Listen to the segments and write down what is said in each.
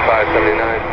579.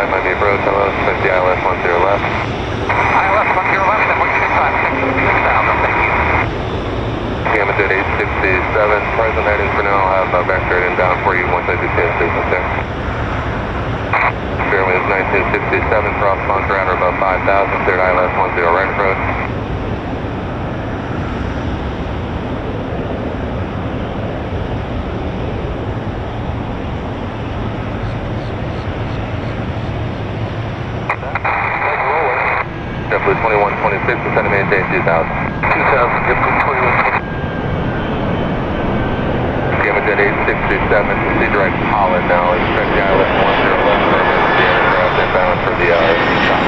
5 might be approach, hello, 2000. 2000, 21. Give Holland now, expect the island and the aircraft inbound for the uh, stop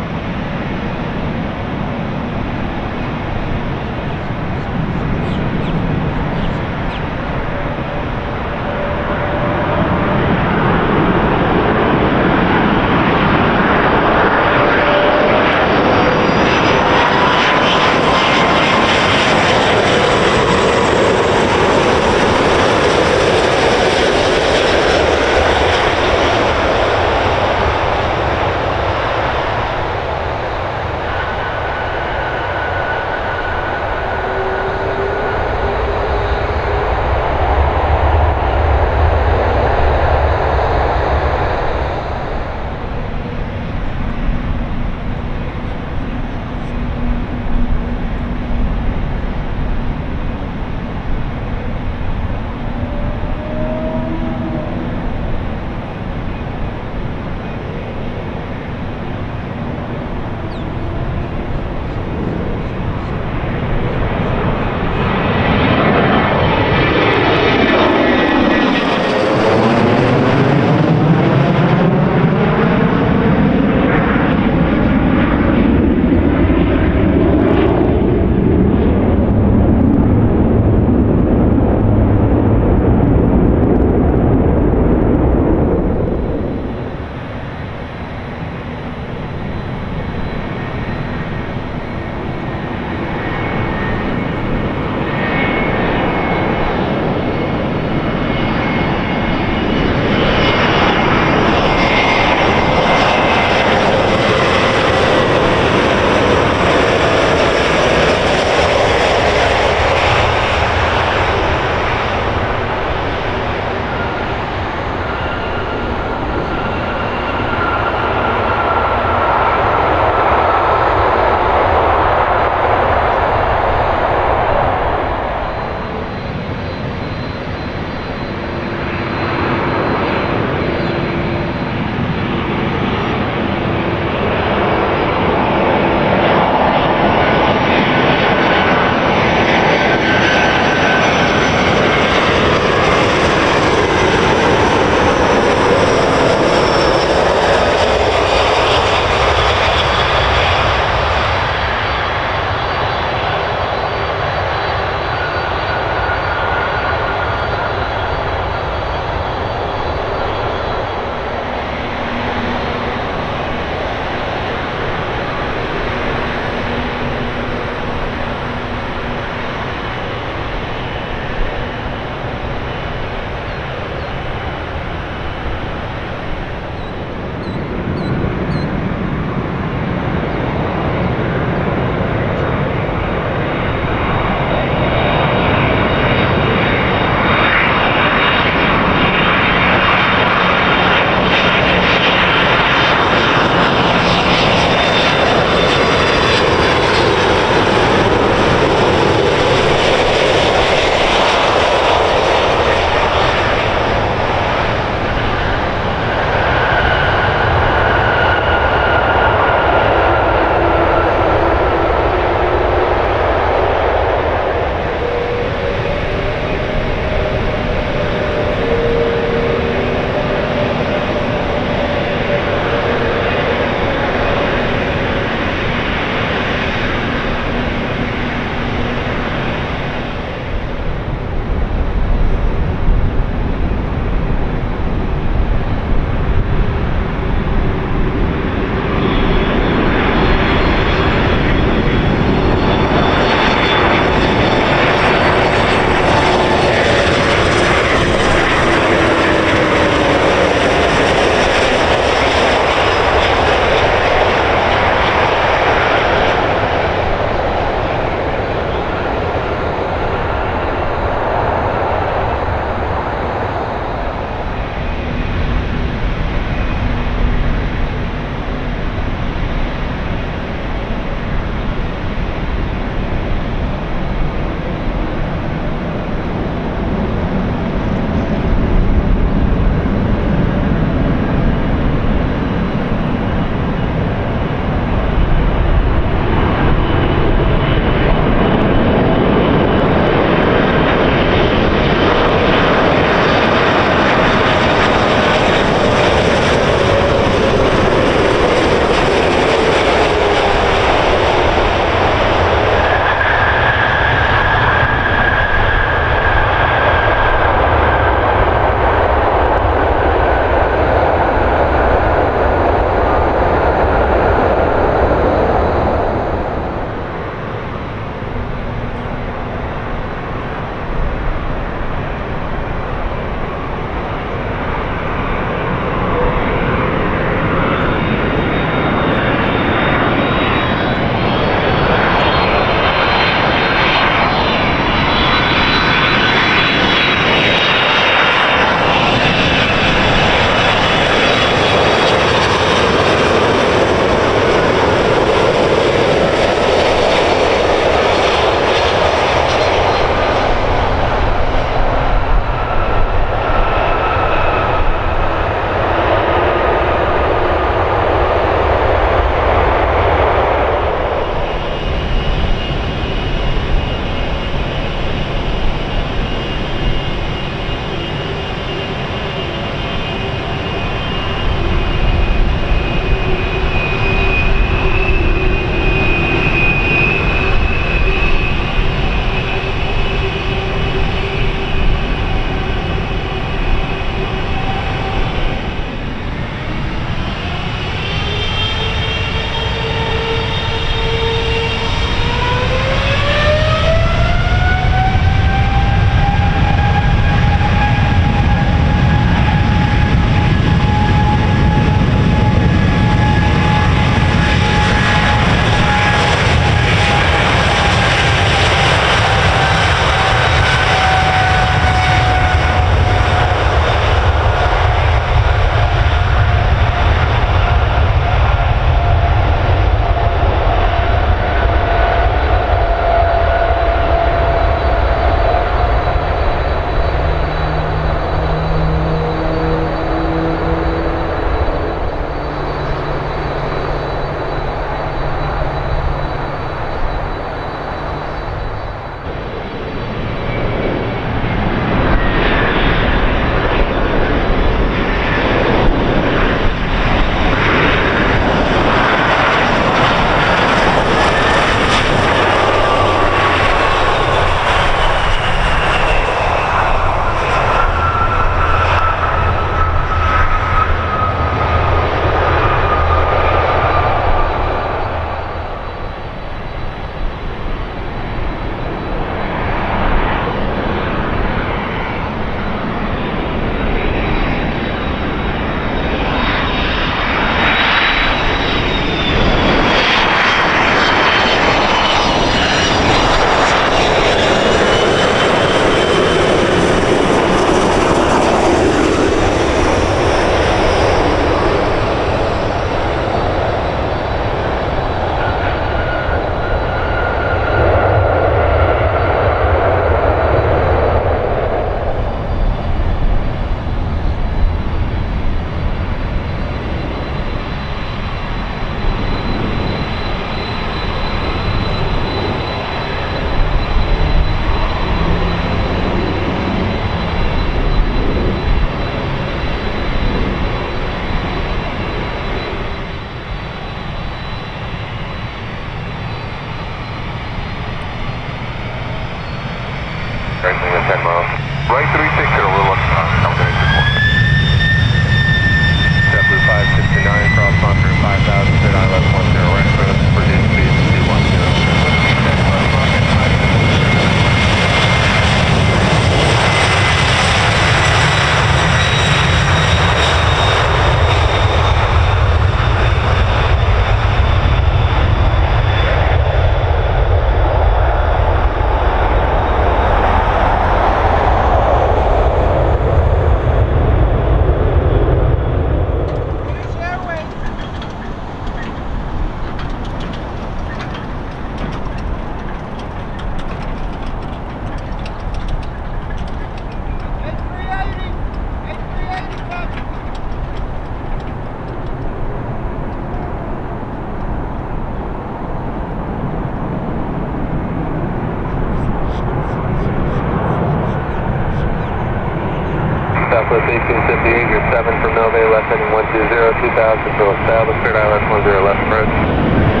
58, you're 7 from Nove, left heading 120, 2000, still established, cleared ILS 10 left approach.